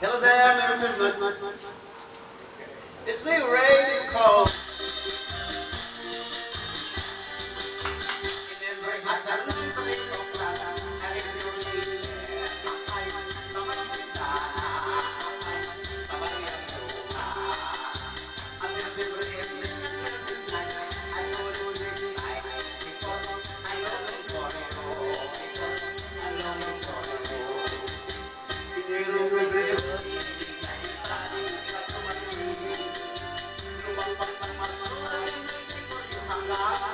Hello there, Merry Christmas. It's me, Ray love.